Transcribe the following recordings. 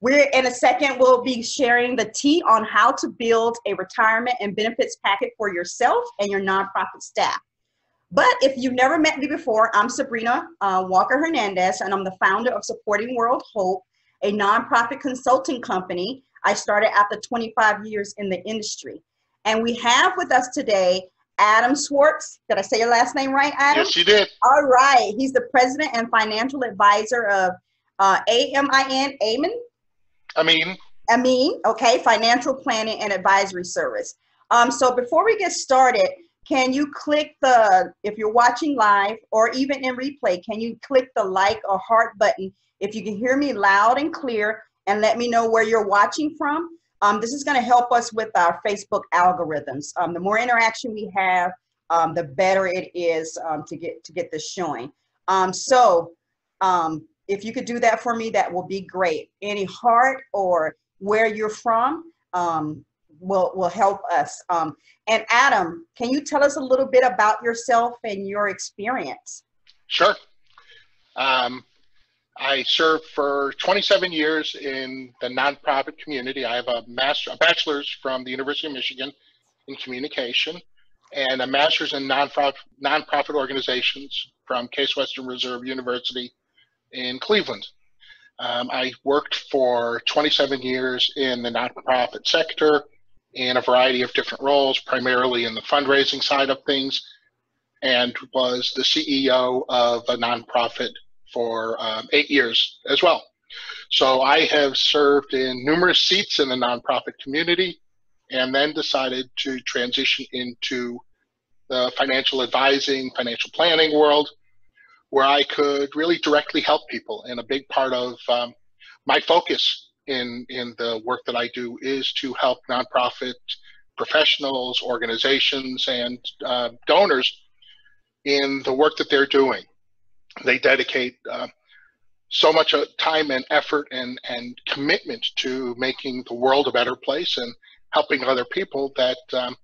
We're in a second, we'll be sharing the tea on how to build a retirement and benefits packet for yourself and your nonprofit staff. But if you've never met me before, I'm Sabrina uh, Walker Hernandez, and I'm the founder of Supporting World Hope, a nonprofit consulting company. I started after 25 years in the industry. And we have with us today Adam Swartz. Did I say your last name right, Adam? Yes, you did. All right. He's the president and financial advisor of uh, AMIN, Amin? Amin. Amin, okay, financial planning and advisory service. Um, so before we get started, can you click the, if you're watching live or even in replay, can you click the like or heart button if you can hear me loud and clear and let me know where you're watching from? Um, this is going to help us with our Facebook algorithms. Um, the more interaction we have, um, the better it is um, to get to get this showing. Um, so um, if you could do that for me, that will be great. Any heart or where you're from will will help us. and Adam, can you tell us a little bit about yourself and your experience? Sure. Um, I served for 27 years in the nonprofit community. I have a master, a bachelor's from the University of Michigan in communication, and a master's in nonprofit nonprofit organizations from Case Western Reserve University in Cleveland. Um, I worked for 27 years in the nonprofit sector in a variety of different roles, primarily in the fundraising side of things, and was the CEO of a nonprofit for um, eight years as well. So I have served in numerous seats in the nonprofit community and then decided to transition into the financial advising, financial planning world, where I could really directly help people. And a big part of um, my focus in, in the work that I do is to help nonprofit professionals, organizations, and uh, donors in the work that they're doing they dedicate uh, so much uh, time and effort and, and commitment to making the world a better place and helping other people that um,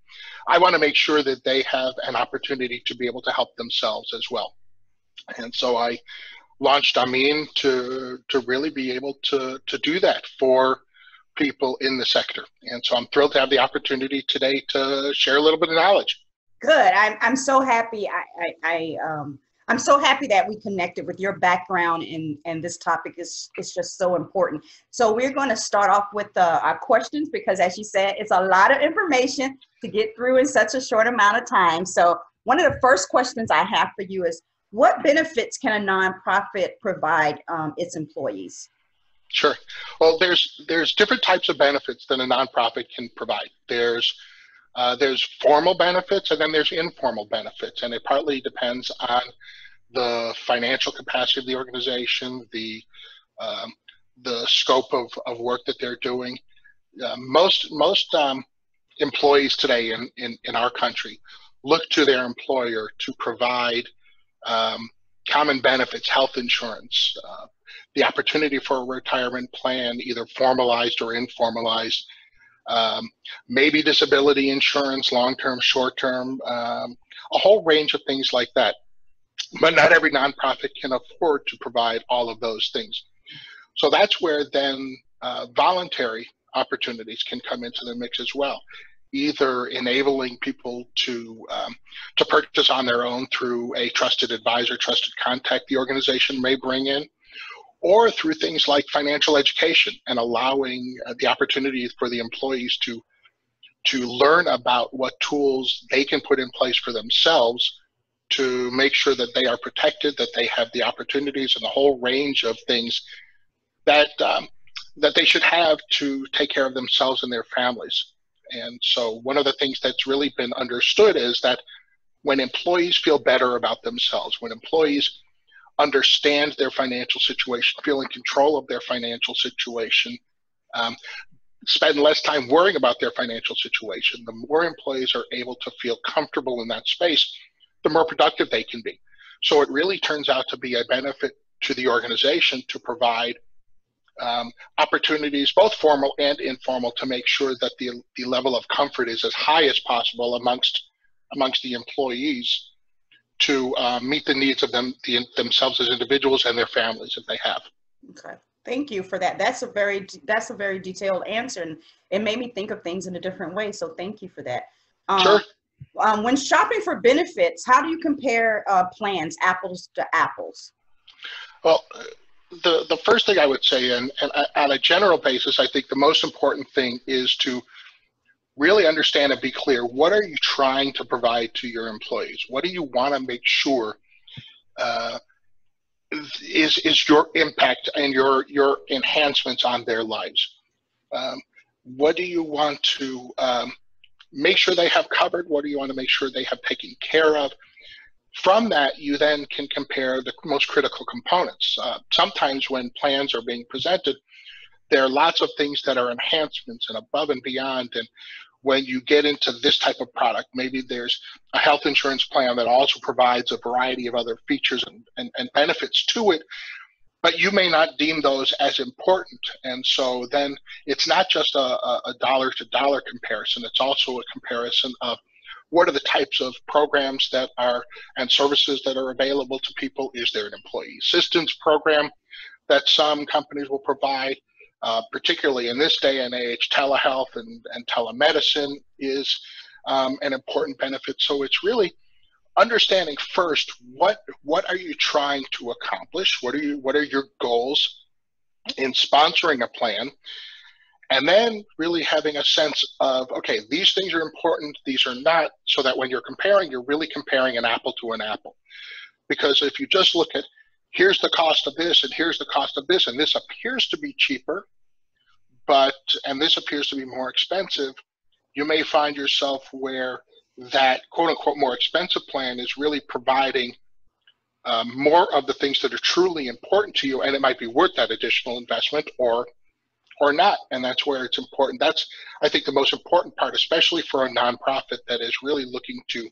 I want to make sure that they have an opportunity to be able to help themselves as well. And so I launched Amin to to really be able to to do that for people in the sector. And so I'm thrilled to have the opportunity today to share a little bit of knowledge. Good. I'm I'm so happy. I I, I um I'm so happy that we connected with your background and, and this topic is, is just so important. So we're going to start off with uh, our questions because as you said, it's a lot of information to get through in such a short amount of time. So one of the first questions I have for you is what benefits can a nonprofit provide um, its employees? Sure. Well, there's there's different types of benefits that a nonprofit can provide. There's uh, there's formal benefits and then there's informal benefits, and it partly depends on the financial capacity of the organization, the um, the scope of, of work that they're doing. Uh, most most um, employees today in, in, in our country look to their employer to provide um, common benefits, health insurance, uh, the opportunity for a retirement plan, either formalized or informalized, um, maybe disability insurance, long term, short term, um, a whole range of things like that. But not every nonprofit can afford to provide all of those things. So that's where then uh, voluntary opportunities can come into the mix as well, either enabling people to um, to purchase on their own through a trusted advisor, trusted contact the organization may bring in, or through things like financial education and allowing uh, the opportunity for the employees to to learn about what tools they can put in place for themselves to make sure that they are protected, that they have the opportunities and the whole range of things that um, that they should have to take care of themselves and their families. And so, one of the things that's really been understood is that when employees feel better about themselves, when employees understand their financial situation, feel in control of their financial situation, um, spend less time worrying about their financial situation. The more employees are able to feel comfortable in that space, the more productive they can be. So it really turns out to be a benefit to the organization to provide um, opportunities, both formal and informal, to make sure that the, the level of comfort is as high as possible amongst amongst the employees to uh, meet the needs of them the, themselves as individuals and their families if they have. Okay, Thank you for that. That's a very that's a very detailed answer, and it made me think of things in a different way. So thank you for that. Um, sure. Um, when shopping for benefits, how do you compare uh, plans, apples to apples? Well, the the first thing I would say, and, and on a general basis, I think the most important thing is to really understand and be clear. What are you trying to provide to your employees? What do you want to make sure? Uh, is is your impact and your your enhancements on their lives. Um, what do you want to um, make sure they have covered? What do you want to make sure they have taken care of? From that, you then can compare the most critical components. Uh, sometimes when plans are being presented, there are lots of things that are enhancements and above and beyond. And when you get into this type of product, maybe there's a health insurance plan that also provides a variety of other features and, and, and benefits to it, but you may not deem those as important. And so then it's not just a, a dollar to dollar comparison, it's also a comparison of what are the types of programs that are and services that are available to people? Is there an employee assistance program that some companies will provide? Uh, particularly in this day and age, telehealth and, and telemedicine is um, an important benefit. So it's really understanding first what what are you trying to accomplish? What are you what are your goals in sponsoring a plan? And then really having a sense of okay, these things are important, these are not, so that when you're comparing, you're really comparing an apple to an apple. Because if you just look at here's the cost of this and here's the cost of this and this appears to be cheaper but and this appears to be more expensive you may find yourself where that quote unquote more expensive plan is really providing um, more of the things that are truly important to you and it might be worth that additional investment or or not and that's where it's important. That's i think the most important part especially for a nonprofit that is really looking to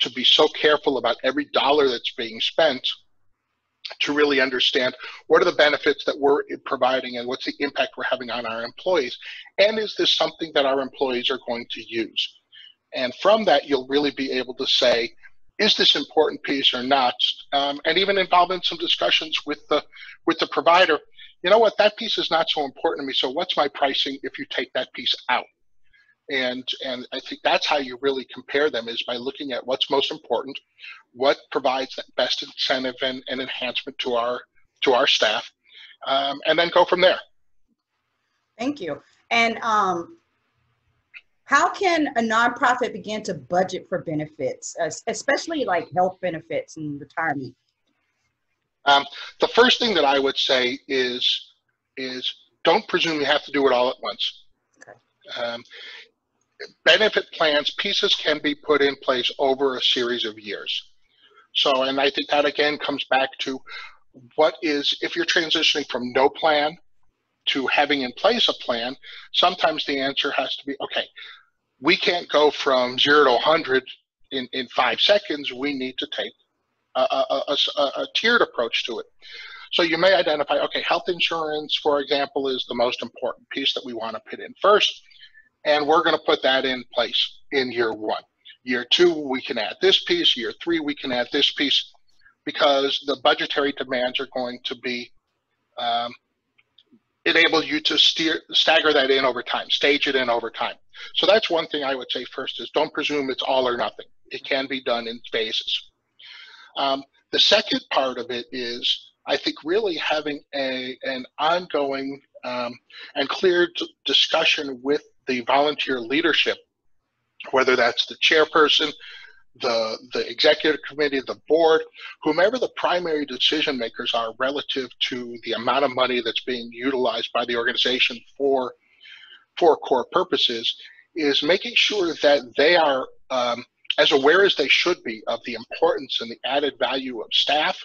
to be so careful about every dollar that's being spent to really understand what are the benefits that we're providing and what's the impact we're having on our employees and is this something that our employees are going to use? And from that you'll really be able to say is this important piece or not? Um, and even involve in some discussions with the with the provider you know what? That piece is not so important to me. So what's my pricing if you take that piece out? And and i think that's how you really compare them is by looking at what's most important what provides the best incentive and, and enhancement to our to our staff um, and then go from there. Thank you. And um, how can a nonprofit begin to budget for benefits especially like health benefits and retirement um, the first thing that i would say is is don't presume you have to do it all at once okay. Um, benefit plans pieces can be put in place over a series of years so, and I think that again comes back to what is, if you're transitioning from no plan to having in place a plan, sometimes the answer has to be, okay, we can't go from zero to 100 in, in five seconds. We need to take a, a, a, tiered approach to it. So you may identify, okay, health insurance, for example, is the most important piece that we want to put in first, and we're going to put that in place in year one. Year two, we can add this piece. Year three, we can add this piece because the budgetary demands are going to be um, enable you to steer, stagger that in over time, stage it in over time. So that's one thing I would say first is don't presume it's all or nothing. It can be done in phases. Um, the second part of it is, I think, really having a, an ongoing um, and clear discussion with the volunteer leadership whether that's the chairperson, the, the executive committee, the board, whomever the primary decision makers are relative to the amount of money that's being utilized by the organization for, for core purposes, is making sure that they are um, as aware as they should be of the importance and the added value of staff,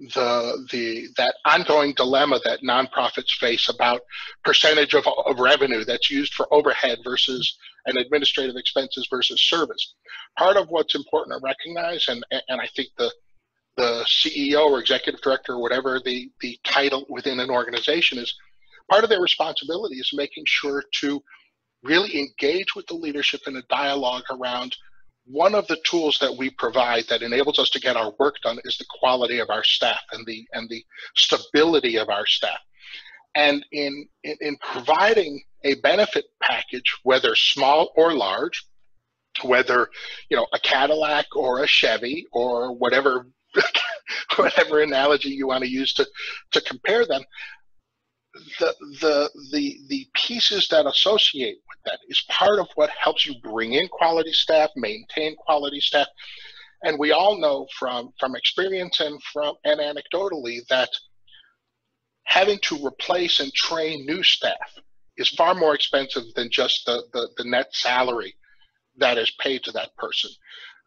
the the that ongoing dilemma that nonprofits face about percentage of, of revenue that's used for overhead versus and administrative expenses versus service. Part of what's important to recognize, and, and I think the, the CEO or executive director or whatever the, the title within an organization is, part of their responsibility is making sure to really engage with the leadership in a dialogue around one of the tools that we provide that enables us to get our work done is the quality of our staff and the and the stability of our staff. And in, in, in providing a benefit package, whether small or large, whether you know a Cadillac or a Chevy or whatever whatever analogy you want to use to to compare them the the the the pieces that associate with that is part of what helps you bring in quality staff maintain quality staff and we all know from from experience and from and anecdotally that having to replace and train new staff is far more expensive than just the, the, the net salary that is paid to that person.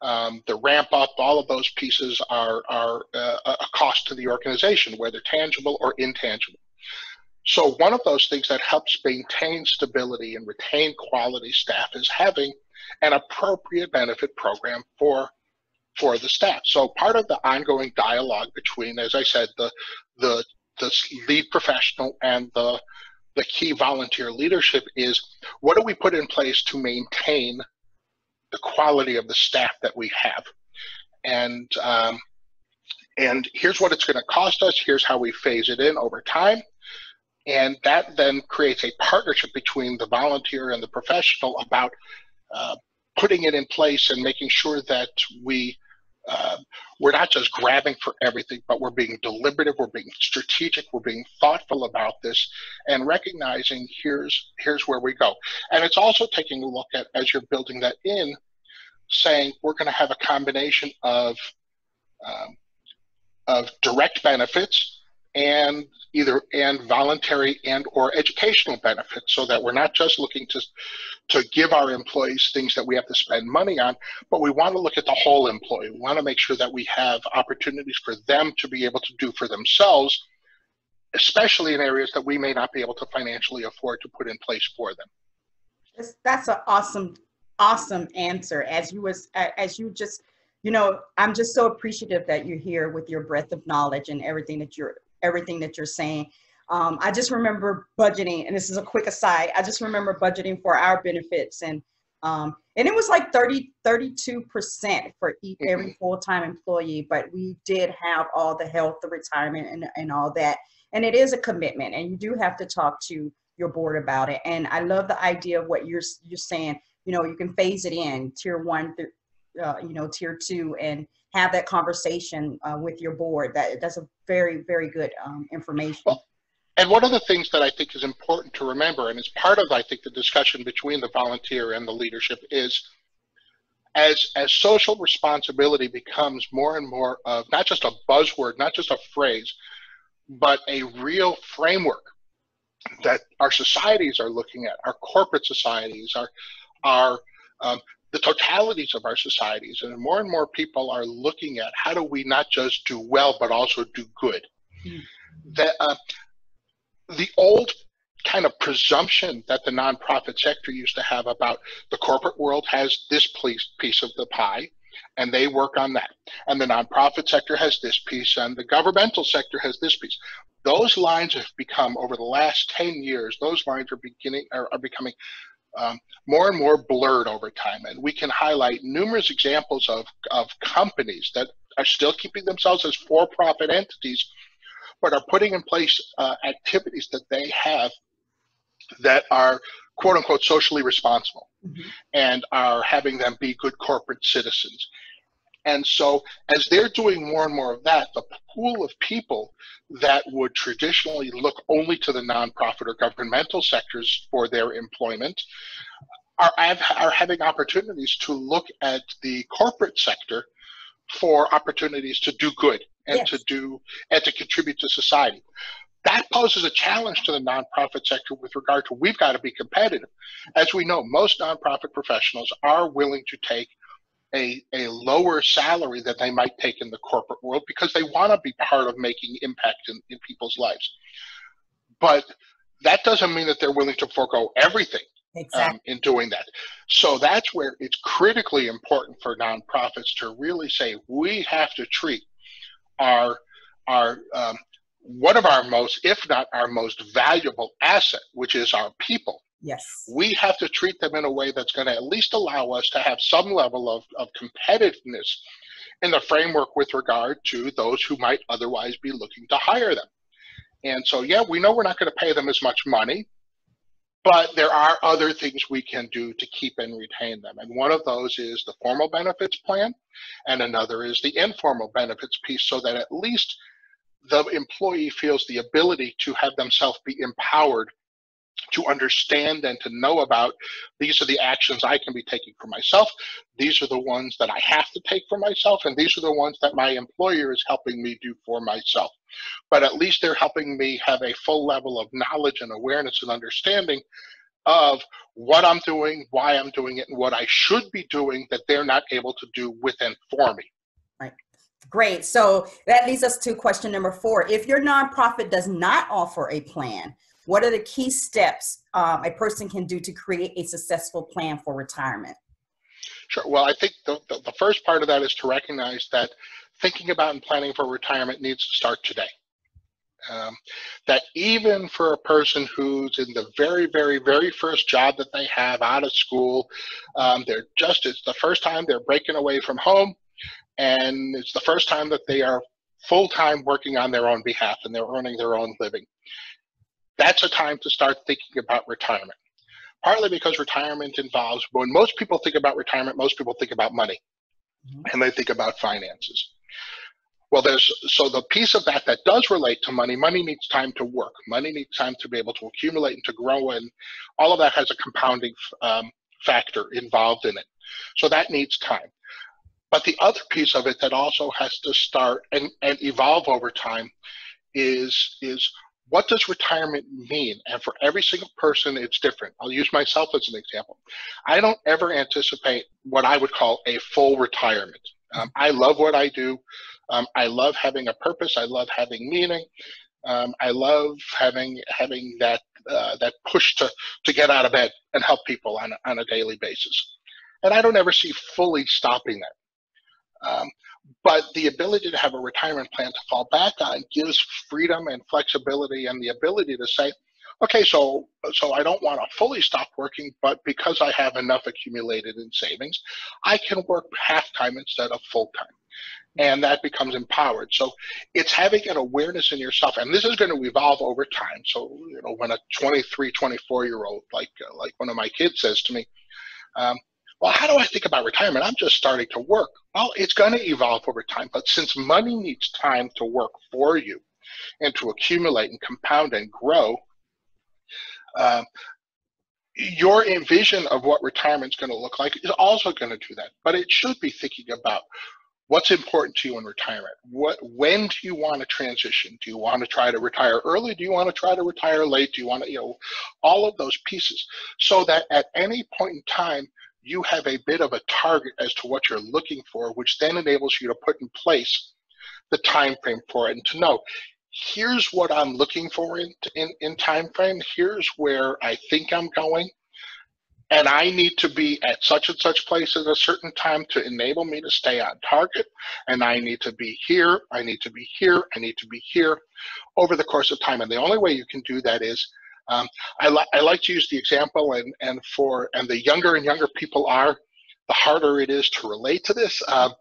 Um, the ramp up, all of those pieces are, are uh, a cost to the organization, whether tangible or intangible. So one of those things that helps maintain stability and retain quality staff is having an appropriate benefit program for for the staff. So part of the ongoing dialogue between, as I said, the the the lead professional and the the key volunteer leadership is what do we put in place to maintain the quality of the staff that we have? And um, and here's what it's going to cost us. Here's how we phase it in over time and that then creates a partnership between the volunteer and the professional about uh, putting it in place and making sure that we uh, we're not just grabbing for everything, but we're being deliberative, we're being strategic, we're being thoughtful about this, and recognizing here's here's where we go. And it's also taking a look at as you're building that in, saying we're going to have a combination of um, of direct benefits and either and voluntary and or educational benefits so that we're not just looking to to give our employees things that we have to spend money on but we want to look at the whole employee. We want to make sure that we have opportunities for them to be able to do for themselves especially in areas that we may not be able to financially afford to put in place for them. That's an awesome awesome answer. As you was as you just you know i'm just so appreciative that you're here with your breadth of knowledge and everything that you're everything that you're saying. Um, I just remember budgeting, and this is a quick aside. I just remember budgeting for our benefits, and um, and it was like 30, 32 percent for each, every mm-hmm. full time employee. But we did have all the health, the retirement, and and all that. And it is a commitment, and you do have to talk to your board about it. And I love the idea of what you're you're saying. You know, you can phase it in tier one through, uh, you know, tier two, and have that conversation uh, with your board. That that's a very very good um, information. Well, and one of the things that I think is important to remember, and is part of I think the discussion between the volunteer and the leadership, is as as social responsibility becomes more and more of not just a buzzword, not just a phrase, but a real framework that our societies are looking at, our corporate societies, our our um, the totalities of our societies and more and more people are looking at how do we not just do well but also do good. Mm. the, uh, the old kind of presumption that the nonprofit sector used to have about the corporate world has this piece, piece of the pie and they work on that. And the nonprofit sector has this piece and the governmental sector has this piece. Those lines have become over the last 10 years those lines are beginning are, are becoming um, more and more blurred over time. And we can highlight numerous examples of, of companies that are still keeping themselves as for profit entities, but are putting in place uh, activities that they have that are quote unquote socially responsible mm-hmm. and are having them be good corporate citizens. And so, as they're doing more and more of that, the pool of people that would traditionally look only to the nonprofit or governmental sectors for their employment are, are having opportunities to look at the corporate sector for opportunities to do good and yes. to do and to contribute to society. That poses a challenge to the nonprofit sector with regard to we've got to be competitive. As we know, most nonprofit professionals are willing to take a, a lower salary that they might take in the corporate world because they want to be part of making impact in, in people's lives. But that doesn't mean that they're willing to forego everything um, exactly. um, in doing that. So that's where it's critically important for nonprofits to really say we have to treat our our um, one of our most, if not our most valuable asset, which is our people, Yes. We have to treat them in a way that's going to at least allow us to have some level of, of competitiveness in the framework with regard to those who might otherwise be looking to hire them. And so, yeah, we know we're not going to pay them as much money, but there are other things we can do to keep and retain them. And one of those is the formal benefits plan, and another is the informal benefits piece, so that at least the employee feels the ability to have themselves be empowered to understand and to know about these are the actions I can be taking for myself. These are the ones that I have to take for myself, and these are the ones that my employer is helping me do for myself. But at least they're helping me have a full level of knowledge and awareness and understanding of what I'm doing, why I'm doing it, and what I should be doing that they're not able to do with and for me. Right. Great. So that leads us to question number four. If your nonprofit does not offer a plan, what are the key steps um, a person can do to create a successful plan for retirement? Sure. Well, I think the, the, the first part of that is to recognize that thinking about and planning for retirement needs to start today. Um, that even for a person who's in the very, very, very first job that they have out of school, um, they're just, it's the first time they're breaking away from home, and it's the first time that they are full time working on their own behalf and they're earning their own living that's a time to start thinking about retirement. Partly because retirement involves, when most people think about retirement, most people think about money mm-hmm. and they think about finances. Well, there's so the piece of that that does relate to money, money needs time to work. Money needs time to be able to accumulate and to grow, and all of that has a compounding um, factor involved in it. So that needs time. But the other piece of it that also has to start and, and evolve over time is is what does retirement mean? And for every single person, it's different. I'll use myself as an example. I don't ever anticipate what I would call a full retirement. Um, I love what I do. Um, I love having a purpose. I love having meaning. Um, I love having having that uh, that push to to get out of bed and help people on on a daily basis. And I don't ever see fully stopping that. But the ability to have a retirement plan to fall back on gives freedom and flexibility and the ability to say, okay, so so I don't want to fully stop working, but because I have enough accumulated in savings, I can work half time instead of full time. And that becomes empowered. So it's having an awareness in yourself, and this is going to evolve over time. So you know, when a 23, 24 year old, like like one of my kids says to me, um, well, how do I think about retirement? I'm just starting to work. Well, it's going to evolve over time, but since money needs time to work for you and to accumulate and compound and grow, uh, your vision of what retirement is going to look like is also going to do that. But it should be thinking about what's important to you in retirement. What, when do you want to transition? Do you want to try to retire early? Do you want to try to retire late? Do you want to, you know, all of those pieces, so that at any point in time you have a bit of a target as to what you're looking for, which then enables you to put in place the time frame for it and to know here's what I'm looking for in, in, in time frame. Here's where I think I'm going. And I need to be at such and such place at a certain time to enable me to stay on target. And I need to be here. I need to be here. I need to be here over the course of time. And the only way you can do that is um, I, li- I like to use the example, and, and for and the younger and younger people are, the harder it is to relate to this. Um,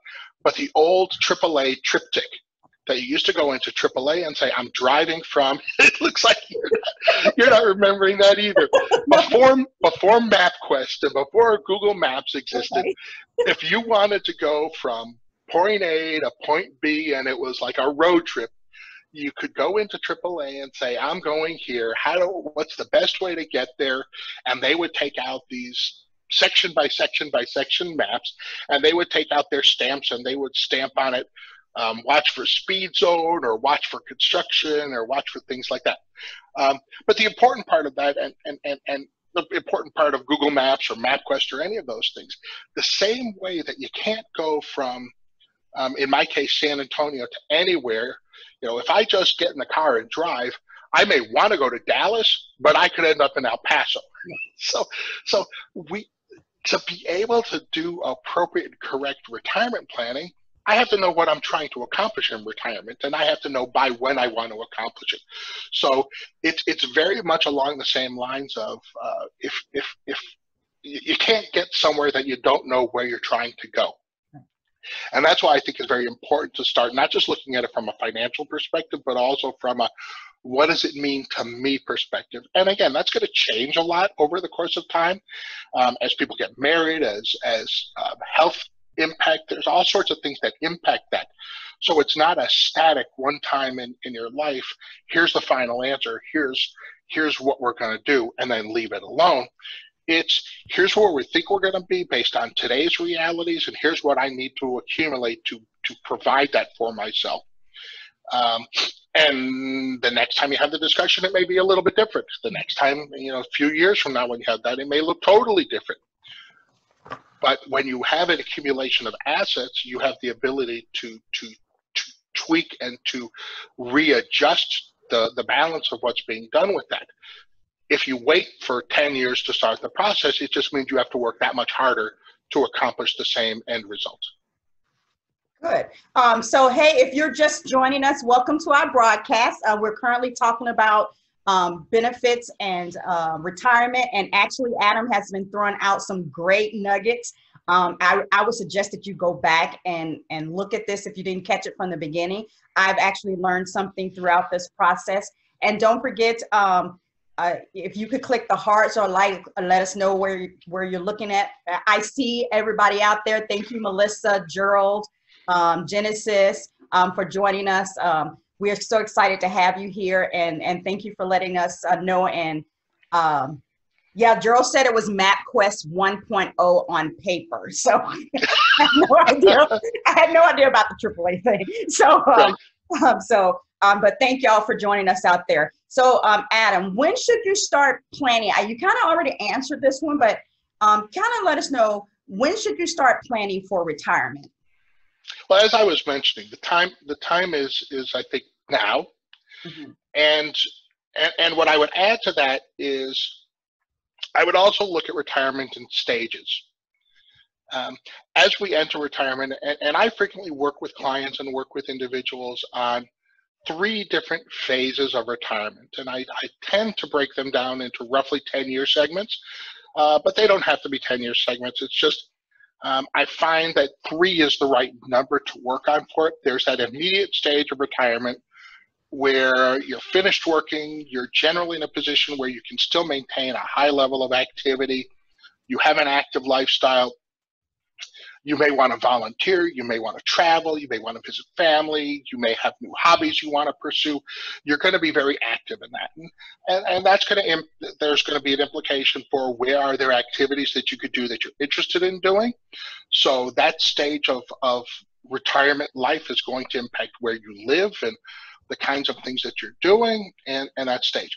but the old AAA TripTik that you used to go into AAA and say, "I'm driving from." it looks like you're not, you're not remembering that either. Before before MapQuest and before Google Maps existed, okay. if you wanted to go from point A to point B and it was like a road trip, you could go into AAA and say, I'm going here. How do, what's the best way to get there? And they would take out these section by section by section maps and they would take out their stamps and they would stamp on it, um, watch for speed zone or watch for construction or watch for things like that. Um, but the important part of that and, and, and, and the important part of Google Maps or MapQuest or any of those things, the same way that you can't go from, um, in my case, San Antonio to anywhere you know, if I just get in the car and drive, I may want to go to Dallas, but I could end up in El Paso. So, so we to be able to do appropriate, and correct retirement planning, I have to know what I'm trying to accomplish in retirement, and I have to know by when I want to accomplish it. So it's it's very much along the same lines of uh, if if if you can't get somewhere that you don't know where you're trying to go. And that's why I think it's very important to start not just looking at it from a financial perspective, but also from a what does it mean to me perspective. And again that's going to change a lot over the course of time um, as people get married as as uh, health impact there's all sorts of things that impact that. So it's not a static one time in, in your life here's the final answer here's here's what we're going to do and then leave it alone it's here's where we think we're going to be based on today's realities and here's what i need to accumulate to to provide that for myself um, and the next time you have the discussion, it may be a little bit different. The next time, you know, a few years from now when you have that, it may look totally different. But when you have an accumulation of assets, you have the ability to to, to tweak and to readjust the, the balance of what's being done with that. If you wait for 10 years to start the process, it just means you have to work that much harder to accomplish the same end result. Good. Um, so, hey, if you're just joining us, welcome to our broadcast. Uh, we're currently talking about um, benefits and uh, retirement, and actually, Adam has been throwing out some great nuggets. Um, I, I would suggest that you go back and and look at this if you didn't catch it from the beginning. I've actually learned something throughout this process, and don't forget. Um, uh, if you could click the hearts or like, let us know where where you're looking at. I see everybody out there. Thank you, Melissa, Gerald, um, Genesis, um, for joining us. Um, we are so excited to have you here and, and thank you for letting us uh, know. And um, yeah, Gerald said it was MapQuest 1.0 on paper. So I had no idea. I had no idea about the AAA thing. So, um, um, so, um, but thank y'all for joining us out there. So, um, Adam, when should you start planning? You kind of already answered this one, but um, kind of let us know when should you start planning for retirement? Well, as I was mentioning, the time the time is is I think now, mm-hmm. and, and and what I would add to that is, I would also look at retirement in stages. Um, as we enter retirement, and, and I frequently work with clients and work with individuals on three different phases of retirement, and I, I tend to break them down into roughly ten year segments, uh, but they don't have to be ten year segments. It's just um, I find that three is the right number to work on for it. There's that immediate stage of retirement where you're finished working, you're generally in a position where you can still maintain a high level of activity, you have an active lifestyle, you may want to volunteer, you may want to travel, you may want to visit family, you may have new hobbies you want to pursue. You're going to be very active in that. And, and that's going to, there's going to be an implication for where are there activities that you could do that you're interested in doing. So that stage of, of retirement life is going to impact where you live and the kinds of things that you're doing and, and that stage.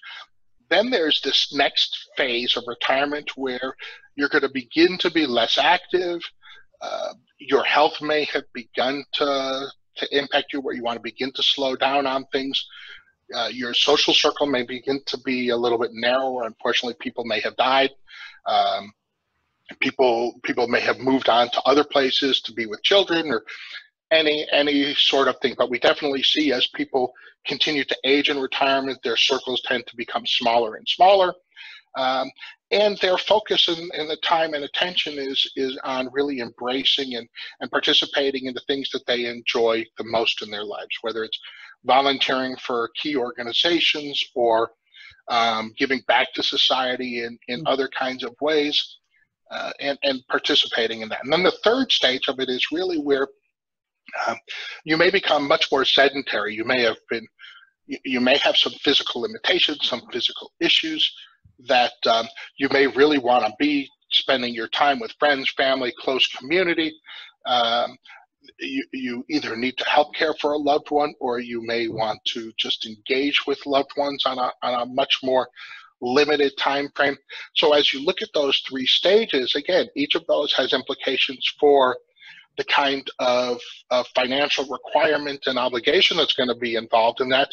Then there's this next phase of retirement where you're going to begin to be less active uh, your health may have begun to to impact you where you want to begin to slow down on things. Uh, your social circle may begin to be a little bit narrower. Unfortunately, people may have died. Um, people people may have moved on to other places to be with children or any any sort of thing. But we definitely see as people continue to age in retirement, their circles tend to become smaller and smaller. Um, and their focus and, and, the time and attention is is on really embracing and, and participating in the things that they enjoy the most in their lives, whether it's volunteering for key organizations or um, giving back to society in, in mm-hmm. other kinds of ways uh, and, and participating in that. And then the third stage of it is really where um, you may become much more sedentary. You may have been, you, you may have some physical limitations, some physical issues that um, you may really want to be spending your time with friends, family, close community. Um, you, you either need to help care for a loved one or you may want to just engage with loved ones on a, on a much more limited time frame. So as you look at those three stages, again, each of those has implications for the kind of, of financial requirement and obligation that's going to be involved in that.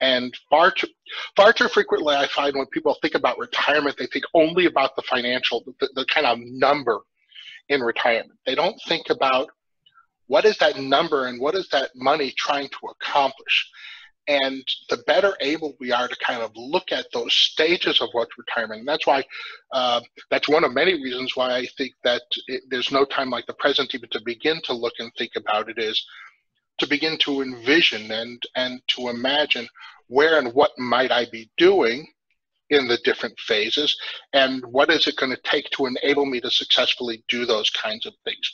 And far too, far too frequently, I find when people think about retirement, they think only about the financial, the, the kind of number in retirement. They don't think about what is that number and what is that money trying to accomplish. And the better able we are to kind of look at those stages of what's retirement. And that's why, uh, that's one of many reasons why I think that it, there's no time like the present even to begin to look and think about it is to begin to envision and and to imagine where and what might I be doing in the different phases and what is it going to take to enable me to successfully do those kinds of things.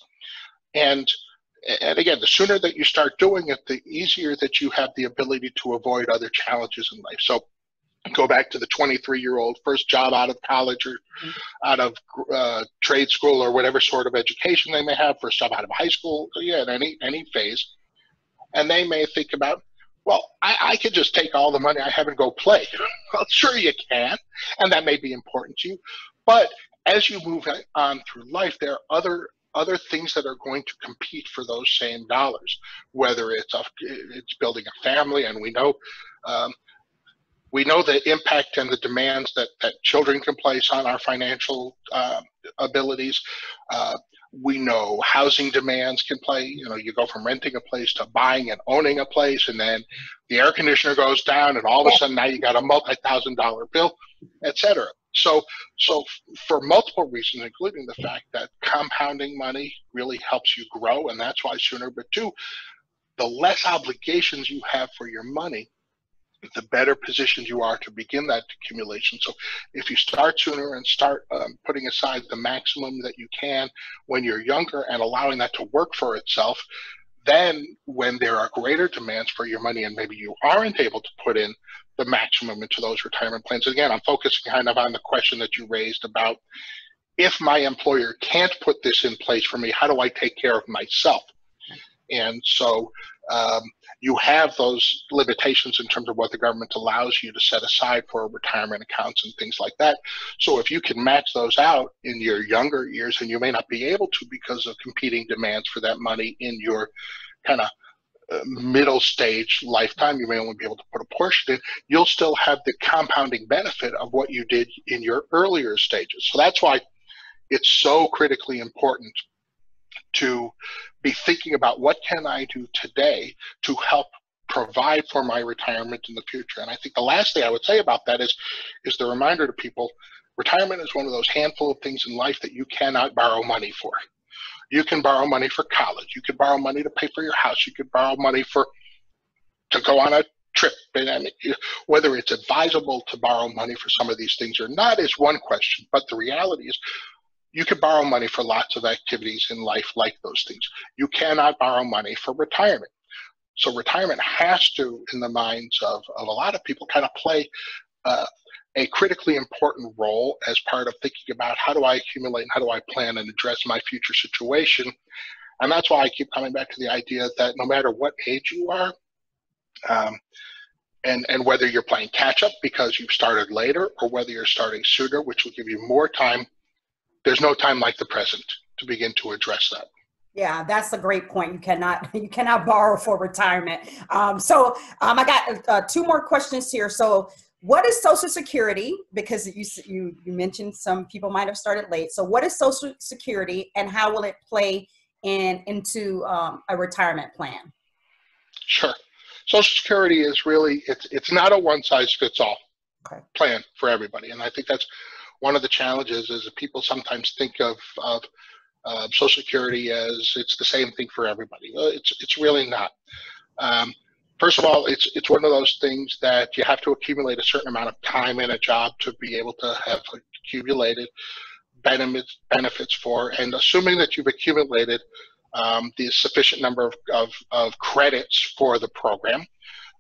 And and again the sooner that you start doing it the easier that you have the ability to avoid other challenges in life. So go back to the 23 year old first job out of college or mm-hmm. out of uh, trade school or whatever sort of education they may have first job out of high school yeah in any any phase and they may think about well I, I could just take all the money i have and go play well sure you can and that may be important to you but as you move on through life there are other other things that are going to compete for those same dollars whether it's a, it's building a family and we know um, we know the impact and the demands that, that children can place on our financial uh, abilities. Uh, we know housing demands can play. You know, you go from renting a place to buying and owning a place, and then the air conditioner goes down, and all of a sudden now you got a multi-thousand dollar bill, etc. So, so for multiple reasons, including the fact that compounding money really helps you grow, and that's why sooner. But two, the less obligations you have for your money, the better positioned you are to begin that accumulation. So if you start sooner and start um, putting aside the maximum that you can when you're younger and allowing that to work for itself, then when there are greater demands for your money and maybe you aren't able to put in the maximum into those retirement plans. Again, I'm focusing kind of on the question that you raised about if my employer can't put this in place for me, how do I take care of myself? And so um, you have those limitations in terms of what the government allows you to set aside for retirement accounts and things like that. So if you can match those out in your younger years, and you may not be able to because of competing demands for that money in your kind of uh, middle stage lifetime, you may only be able to put a portion in, you'll still have the compounding benefit of what you did in your earlier stages. So that's why it's so critically important to be thinking about what can I do today to help provide for my retirement in the future. And I think the last thing I would say about that is is the reminder to people retirement is one of those handful of things in life that you cannot borrow money for. You can borrow money for college, you can borrow money to pay for your house, you could borrow money for to go on a trip. And mean, whether it's advisable to borrow money for some of these things or not is one question. But the reality is you can borrow money for lots of activities in life like those things. You cannot borrow money for retirement. So retirement has to, in the minds of, of a lot of people, kind of play uh, a critically important role as part of thinking about how do I accumulate and how do I plan and address my future situation. And that's why I keep coming back to the idea that no matter what age you are, um, and, and whether you're playing catch up because you've started later or whether you're starting sooner, which will give you more time there's no time like the present to begin to address that. Yeah, that's a great point. You cannot you cannot borrow for retirement. Um, so um, I got uh, two more questions here. So what is Social Security? Because you, you you mentioned some people might have started late. So what is Social Security, and how will it play in into um, a retirement plan? Sure. Social Security is really it's it's not a one size fits all okay. plan for everybody, and I think that's one of the challenges is that people sometimes think of, of uh, Social Security as it's the same thing for everybody. Well, it's it's really not. Um, first of all, it's it's one of those things that you have to accumulate a certain amount of time in a job to be able to have accumulated benefits benefits for, and assuming that you've accumulated um, the sufficient number of, of, of credits for the program,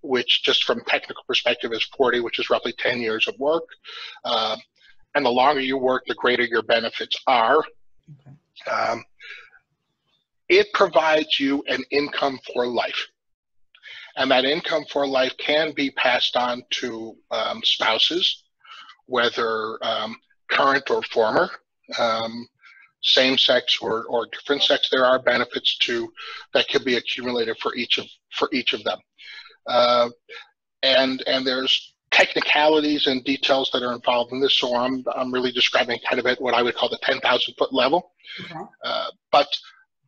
which just from technical perspective is 40, which is roughly 10 years of work. Uh, and the longer you work, the greater your benefits are. Okay. Um, it provides you an income for life. And that income for life can be passed on to um, spouses, whether um, current or former, um, same sex or, or different sex. There are benefits to that can be accumulated for each of for each of them. Uh, and and there's technicalities and details that are involved in this. So I'm, I'm really describing kind of at what I would call the 10,000 foot level. Okay. Uh, but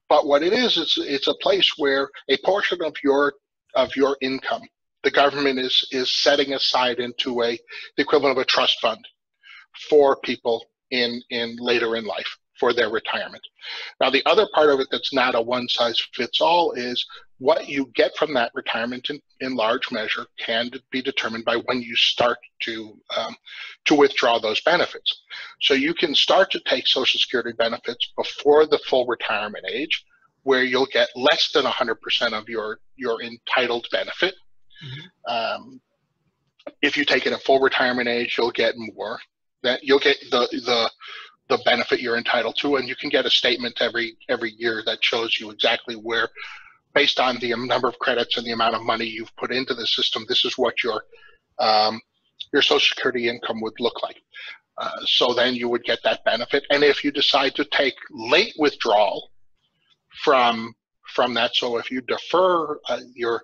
but what it is, is it's a place where a portion of your of your income, the government is is setting aside into a the equivalent of a trust fund for people in in later in life. for their retirement. Now, the other part of it that's not a one size fits all is what you get from that retirement in, in large measure can be determined by when you start to um, to withdraw those benefits. So you can start to take Social Security benefits before the full retirement age, where you'll get less than 100% of your your entitled benefit. Mm-hmm. Um, if you take it at full retirement age, you'll get more. That you'll get the the the benefit you're entitled to, and you can get a statement every every year that shows you exactly where, based on the number of credits and the amount of money you've put into the system, this is what your um, your Social Security income would look like. Uh, so then you would get that benefit, and if you decide to take late withdrawal from from that, so if you defer uh, your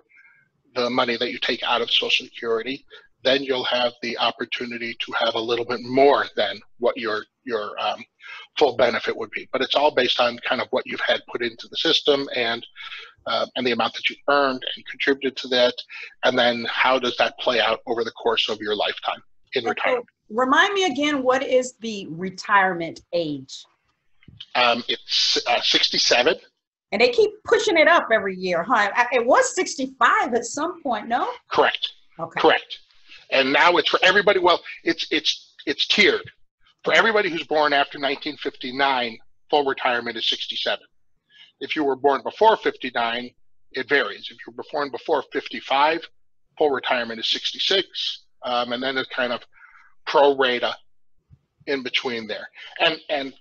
the money that you take out of Social Security, then you'll have the opportunity to have a little bit more than what your your um, full benefit would be. But it's all based on kind of what you've had put into the system and uh, and the amount that you earned and contributed to that, and then how does that play out over the course of your lifetime in retirement. Remind me again, what is the retirement age? Um, it's uh, 67. And they keep pushing it up every year, huh? It was 65 at some point, no? Correct. Okay. Correct and now it's for everybody. Well, it's it's it's tiered. For everybody who's born after 1959, full retirement is 67. If you were born before 59, it varies. If you were born before 55, full retirement is 66, um, and then it's kind of pro rata in between there. And and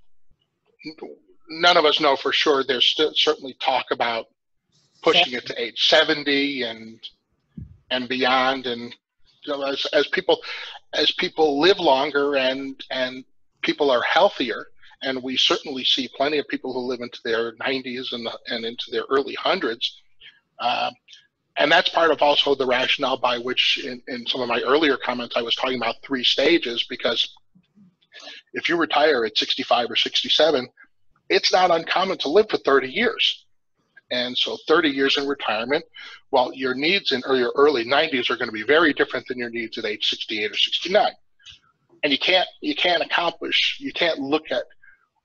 none of us know for sure. There's still certainly talk about pushing it to age 70 and and beyond. And you know, as, as people as people live longer and and people are healthier, and we certainly see plenty of people who live into their 90s and and into their early hundreds. Uh, and that's part of also the rationale by which, in, in some of my earlier comments, I was talking about three stages because if you retire at 65 or 67, it's not uncommon to live for 30 years. And so 30 years in retirement, while your needs in your early 90s are going to be very different than your needs at age 68 or 69. And you can't you can't accomplish, you can't look at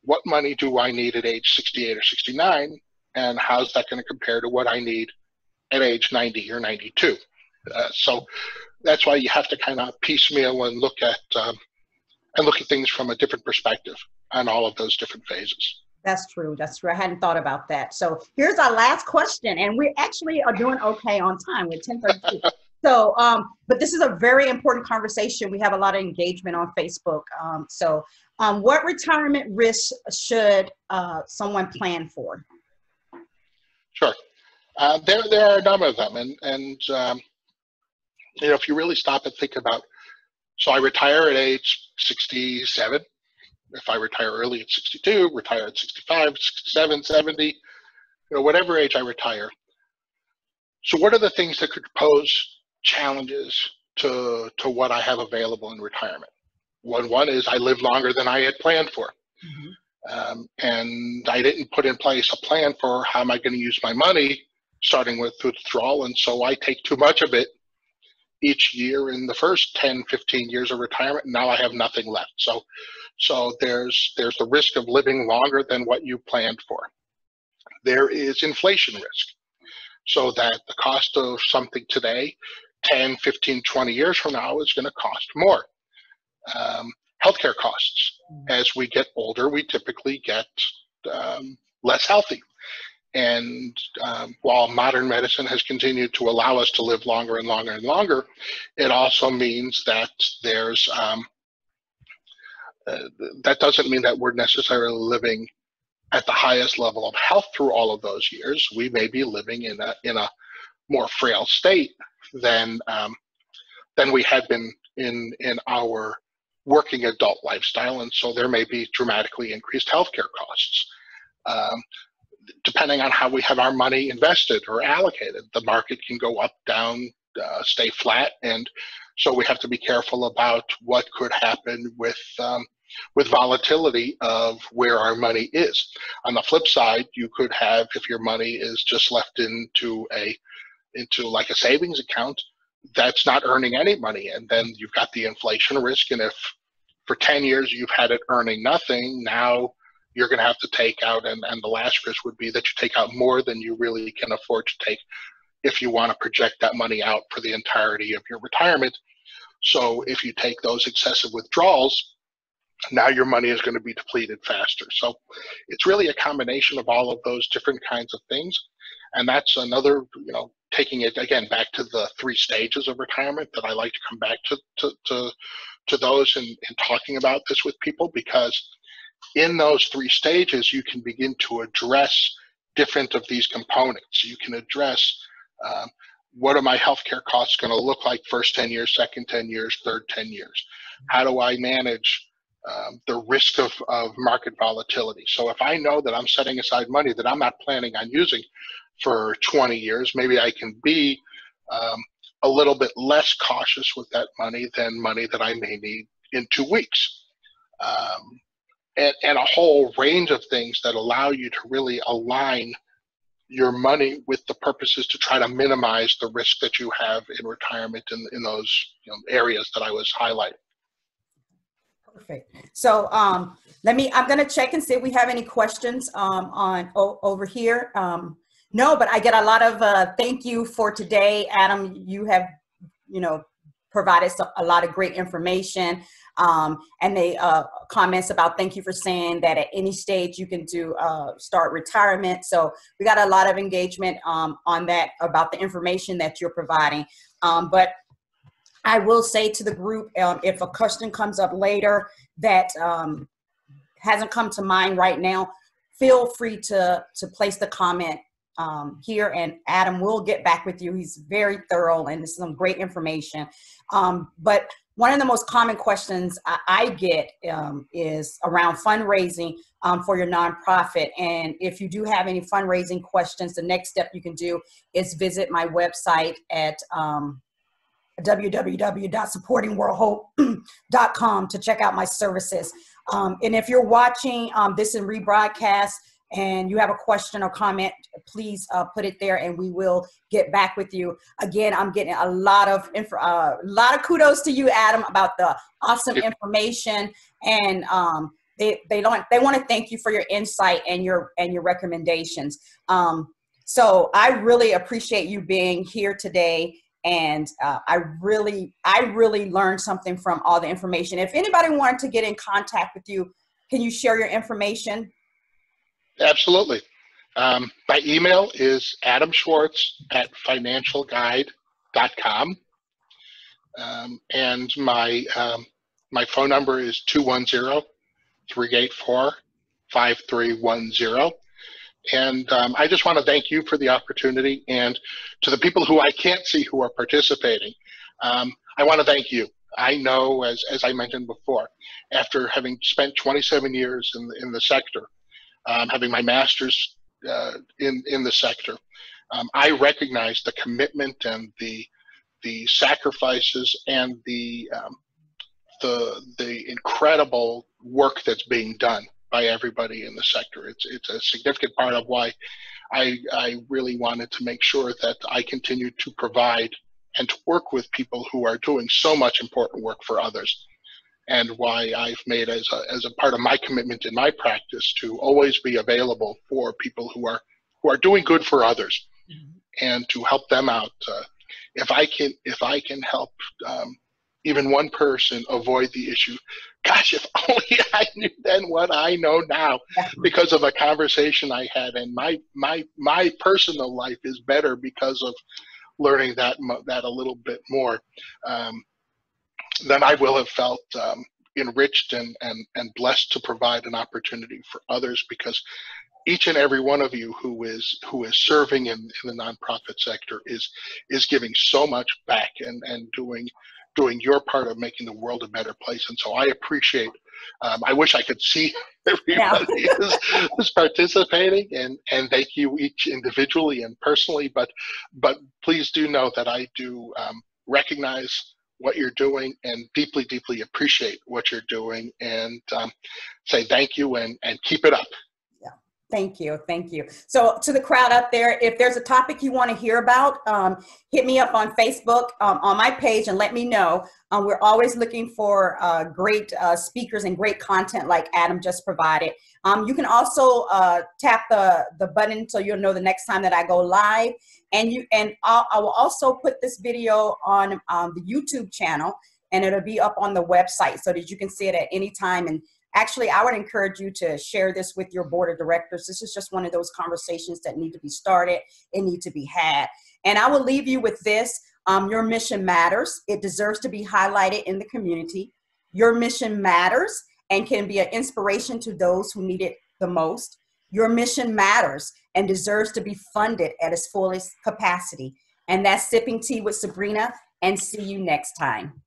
what money do I need at age 68 or 69 and how's that going to compare to what I need at age 90 or 92. Uh, so that's why you have to kind of piecemeal and look at um, and look at things from a different perspective on all of those different phases. That's true. That's true. I hadn't thought about that. So here's our last question, and we actually are doing okay on time. We're 10:32. so, um, but this is a very important conversation. We have a lot of engagement on Facebook. Um, so, um, what retirement risks should uh, someone plan for? Sure. Uh, there, there are a number of them, and and um, you know, if you really stop and think about, so I retire at age 67 if I retire early at 62, retire at 65, 67, 70, you know, whatever age I retire. So what are the things that could pose challenges to, to what I have available in retirement? One, one is I live longer than I had planned for. Mm-hmm. Um, and I didn't put in place a plan for how am I going to use my money, starting with withdrawal. And so I take too much of it each year in the first 10, 15 years of retirement. Now I have nothing left. So so there's there's the risk of living longer than what you planned for. There is inflation risk. So that the cost of something today, 10, 15, 20 years from now is going to cost more. Um, healthcare costs. Mm. As we get older, we typically get um, less healthy. And um, while modern medicine has continued to allow us to live longer and longer and longer, it also means that there's um, uh, that doesn't mean that we're necessarily living at the highest level of health through all of those years. We may be living in a in a more frail state than um, than we had been in in our working adult lifestyle, and so there may be dramatically increased healthcare costs. Um, depending on how we have our money invested or allocated, the market can go up, down, uh, stay flat, and so we have to be careful about what could happen with um, with volatility of where our money is. On the flip side, you could have if your money is just left into a into like a savings account that's not earning any money. And then you've got the inflation risk. And if for 10 years you've had it earning nothing now you're going to have to take out, and, and the last risk would be that you take out more than you really can afford to take if you want to project that money out for the entirety of your retirement. So if you take those excessive withdrawals, now your money is going to be depleted faster. So it's really a combination of all of those different kinds of things. And that's another, you know, taking it again back to the three stages of retirement that I like to come back to to to, to those and, and talking about this with people because in those three stages you can begin to address different of these components. You can address um, what are my healthcare costs going to look like first 10 years, second 10 years, third 10 years? How do I manage um, the risk of, of market volatility? So if I know that I'm setting aside money that I'm not planning on using for 20 years, maybe I can be um, a little bit less cautious with that money than money that I may need in two weeks. Um, and, and a whole range of things that allow you to really align your money with the purposes to try to minimize the risk that you have in retirement in, in those you know, areas that I was highlighting. Perfect. So um, let me, I'm going to check and see if we have any questions um, on o- over here. Um, no, but I get a lot of uh, thank you for today, Adam. You have, you know, provided a lot of great information. Um, and they uh, comments about thank you for saying that at any stage you can do uh, start retirement. So we got a lot of engagement um, on that about the information that you're providing. Um, but I will say to the group, um, if a question comes up later that um, hasn't come to mind right now, feel free to to place the comment um, here, and Adam will get back with you. He's very thorough and this is some great information. Um, but one of the most common questions I, I get um, is around fundraising um, for your nonprofit. And if you do have any fundraising questions, the next step you can do is visit my website at um, www.supportingworldhope.com to check out my services. Um, and if you're watching um, this in rebroadcast, and you have a question or comment, please uh, put it there and we will get back with you. Again, I'm getting a lot of info, uh, a lot of kudos to you, Adam, about the awesome information and um, they, they don't they want to thank you for your insight and your and your recommendations. Um, so I really appreciate you being here today and uh, I really I really learned something from all the information. If anybody wanted to get in contact with you, can you share your information? Absolutely. Um, my email is Adam Schwartz at financialguide.com. Um, and my, um, my phone number is 210 384 5310. And um, I just want to thank you for the opportunity. And to the people who I can't see who are participating, um, I want to thank you. I know, as, as I mentioned before, after having spent 27 years in, in the sector, um, having my master's uh, in in the sector, um, I recognize the commitment and the the sacrifices and the um, the the incredible work that's being done by everybody in the sector. It's it's a significant part of why I I really wanted to make sure that I continue to provide and to work with people who are doing so much important work for others and why I've made as a, as a part of my commitment in my practice to always be available for people who are who are doing good for others mm-hmm. and to help them out. Uh, if I can if I can help um, even one person avoid the issue, gosh, if only I knew then what I know now because of a conversation I had, and my my my personal life is better because of learning that that a little bit more. Um, then I will have felt um, enriched and, and, and blessed to provide an opportunity for others because each and every one of you who is who is serving in, in the nonprofit sector is is giving so much back and, and doing doing your part of making the world a better place. And so I appreciate um, I wish I could see everybody yeah. is, is participating and, and thank you each individually and personally, but but please do know that I do um, recognize what you're doing and deeply, deeply appreciate what you're doing and um, say thank you and, and keep it up. Yeah. Thank you. Thank you. So, to the crowd up there, if there's a topic you want to hear about, um, hit me up on Facebook um, on my page and let me know. Um, we're always looking for uh, great uh, speakers and great content like Adam just provided. Um, you can also uh, tap the, the button so you'll know the next time that I go live. And you and I'll, I will also put this video on um, the YouTube channel and it'll be up on the website so that you can see it at any time and Actually, I would encourage you to share this with your board of directors. This is just one of those conversations that need to be started and need to be had. And I will leave you with this. Um, your mission matters. It deserves to be highlighted in the community. Your mission matters and can be an inspiration to those who need it the most. Your mission matters and deserves to be funded at its fullest capacity. And that's Sipping Tea with Sabrina, and see you next time.